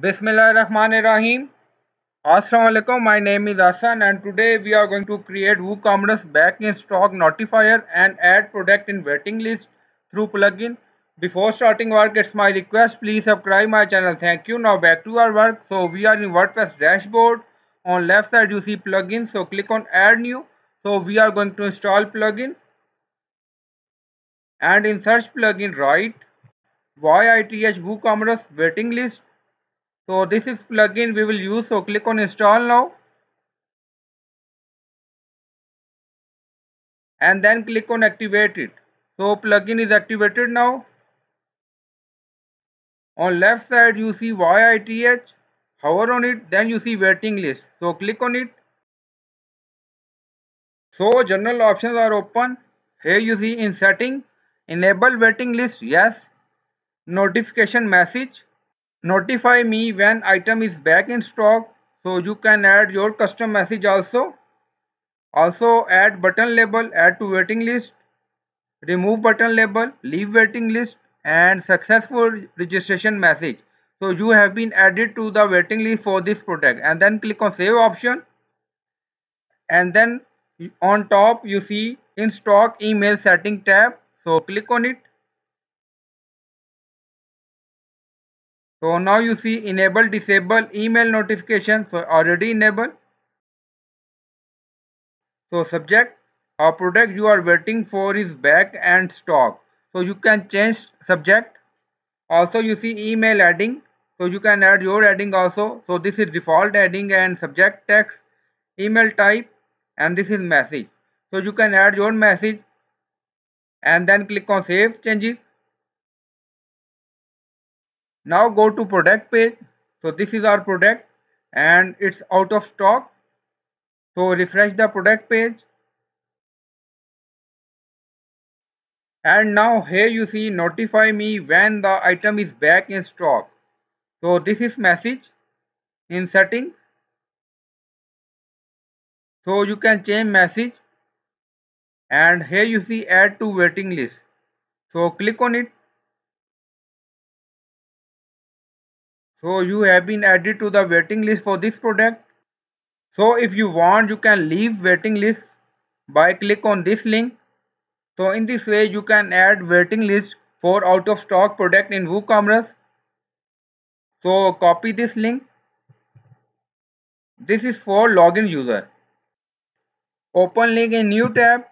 Bismillahirrahmanirrahim. Assalamualaikum. My name is Hassan, and today we are going to create WooCommerce back in stock notifier and add product in waiting list through plugin. Before starting work, it's my request. Please subscribe my channel. Thank you. Now back to our work. So we are in WordPress dashboard. On left side you see plugin. So click on add new. So we are going to install plugin. And in search plugin write YITH WooCommerce waiting list so this is plugin we will use. So click on install now. And then click on activate it. So plugin is activated now. On left side you see YITH hover on it. Then you see waiting list. So click on it. So general options are open. Here you see in setting. Enable waiting list. Yes. Notification message notify me when item is back in stock so you can add your custom message also. Also add button label add to waiting list remove button label leave waiting list and successful registration message. So you have been added to the waiting list for this product. And then click on save option. And then on top you see in stock email setting tab. So click on it So now you see enable disable email notification. So already enable. So subject a product you are waiting for is back and stock. So you can change subject. Also you see email adding. So you can add your adding also. So this is default adding and subject text, email type and this is message. So you can add your message and then click on save changes now go to product page. So this is our product and it's out of stock. So refresh the product page. And now here you see notify me when the item is back in stock. So this is message in settings. So you can change message. And here you see add to waiting list. So click on it So you have been added to the waiting list for this product. So if you want you can leave waiting list by click on this link. So in this way you can add waiting list for out of stock product in WooCommerce. So copy this link. This is for login user. Open link in new tab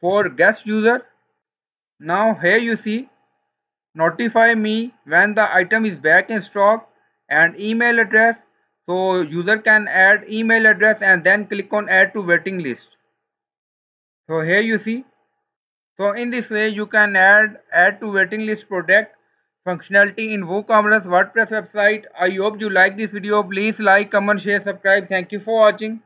for guest user. Now here you see notify me when the item is back in stock and email address so user can add email address and then click on add to waiting list. So here you see. So in this way you can add add to waiting list product functionality in woocommerce wordpress website. I hope you like this video. Please like comment share subscribe. Thank you for watching